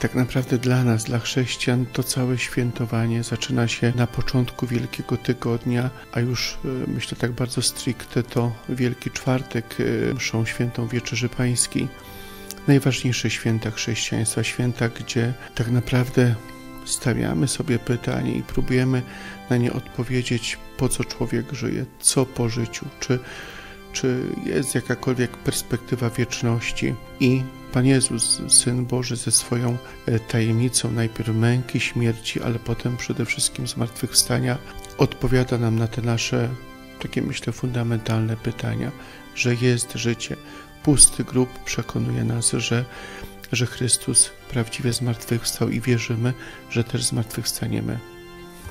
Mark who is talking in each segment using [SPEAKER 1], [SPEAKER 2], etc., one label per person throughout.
[SPEAKER 1] Tak naprawdę dla nas, dla chrześcijan, to całe świętowanie zaczyna się na początku Wielkiego Tygodnia, a już e, myślę tak bardzo stricte to Wielki Czwartek, e, mszą świętą Wieczerzy Pańskiej. Najważniejsze święta chrześcijaństwa, święta, gdzie tak naprawdę stawiamy sobie pytanie i próbujemy na nie odpowiedzieć, po co człowiek żyje, co po życiu, czy, czy jest jakakolwiek perspektywa wieczności. I Pan Jezus, Syn Boży, ze swoją e, tajemnicą najpierw męki, śmierci, ale potem przede wszystkim zmartwychwstania, odpowiada nam na te nasze, takie myślę, fundamentalne pytania, że jest życie. Pusty grób przekonuje nas, że że Chrystus prawdziwie zmartwychwstał i wierzymy, że też zmartwychwstaniemy.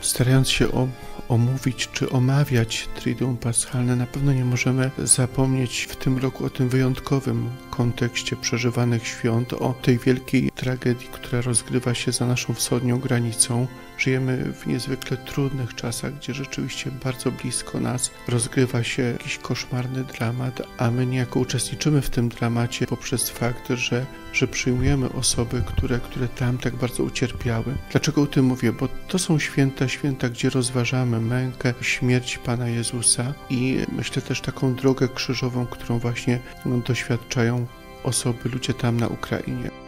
[SPEAKER 1] Starając się o, omówić czy omawiać Triduum Paschalne, na pewno nie możemy zapomnieć w tym roku o tym wyjątkowym kontekście przeżywanych świąt, o tej wielkiej tragedii, która rozgrywa się za naszą wschodnią granicą. Żyjemy w niezwykle trudnych czasach, gdzie rzeczywiście bardzo blisko nas rozgrywa się jakiś koszmarny dramat, a my niejako uczestniczymy w tym dramacie poprzez fakt, że, że przyjmujemy osoby, które, które tam tak bardzo ucierpiały. Dlaczego o tym mówię? Bo to są święta, święta, gdzie rozważamy mękę, śmierć Pana Jezusa i myślę też taką drogę krzyżową, którą właśnie doświadczają osoby, ludzie tam na Ukrainie.